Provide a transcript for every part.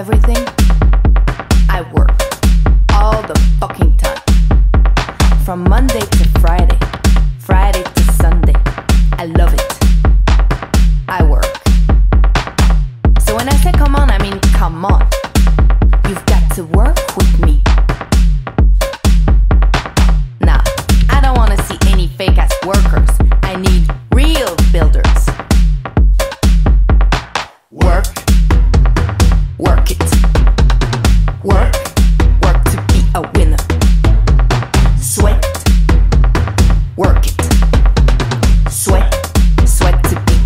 everything, I work all the fucking time. From Monday to Friday, Friday to Sunday, I love it. I work. So when I say come on, I mean come on. You've got to work with me. Nah, I don't wanna see any fake ass workers.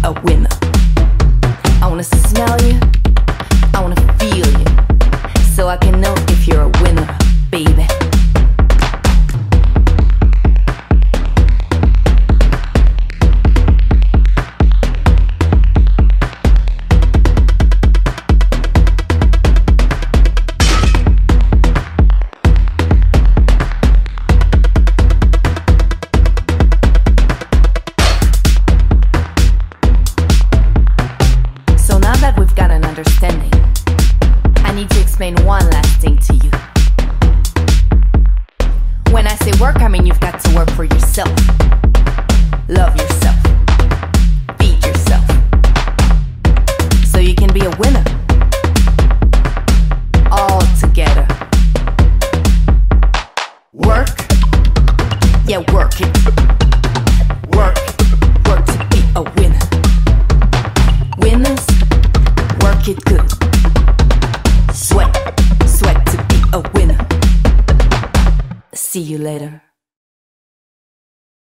A winner. Explain one last thing to you. When I say work, I mean you've got to work for yourself. Love yourself. Feed yourself. So you can be a winner. All together. Work. Yeah, work it. See you later.